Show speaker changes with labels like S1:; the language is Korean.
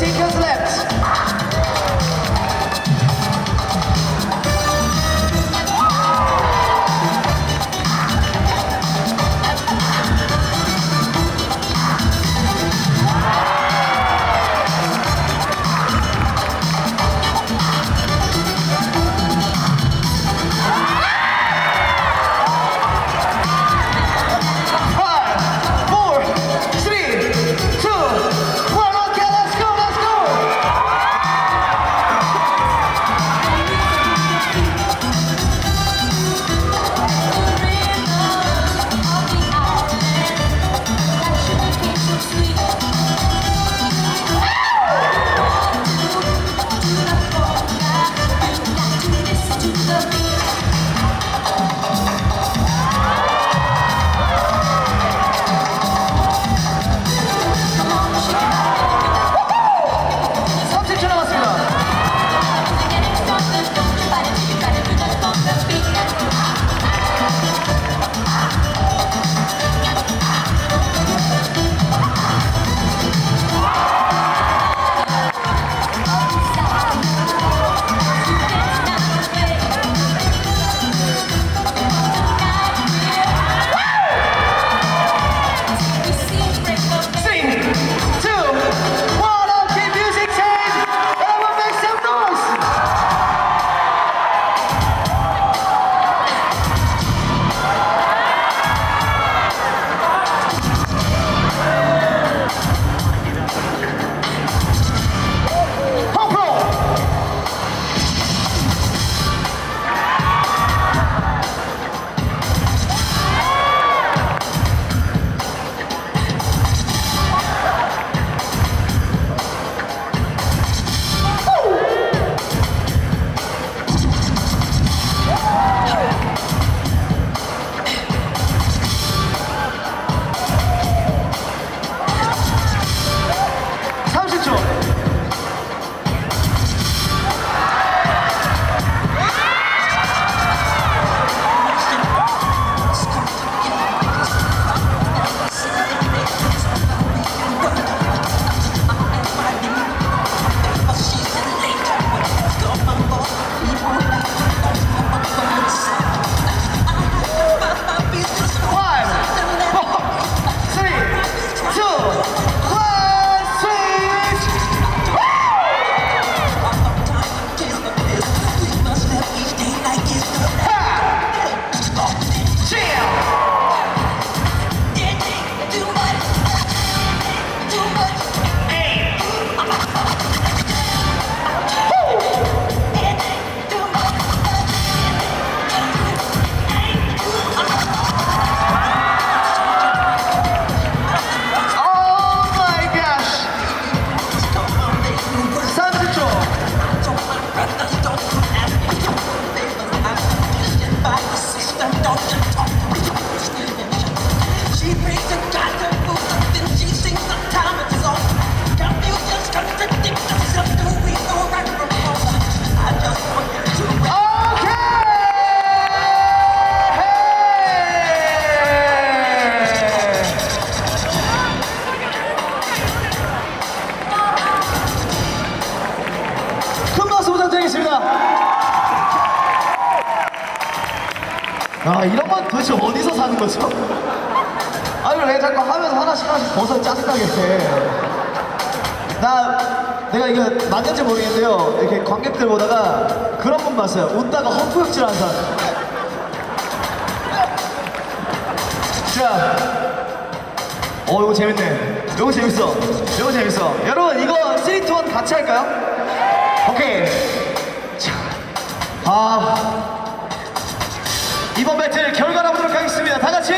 S1: Music has left. 아 이런 건 도대체 어디서 사는 거죠? 아니 왜 자꾸 하면서 하나씩 하나씩 벗어 짜증나게 해. 나 내가 이거 맞는지 모르겠는데요. 이렇게 관객들 보다가 그런 분 봤어요. 웃다가 헛구역질 하는 사람. 자, 어 이거 재밌네. 이거 재밌어. 이거 재밌어. 여러분 이거 3, 2, 1 같이 할까요? 오케이. 자, 아 이번 배틀 결과나 보도록 하겠습니다. 다 같이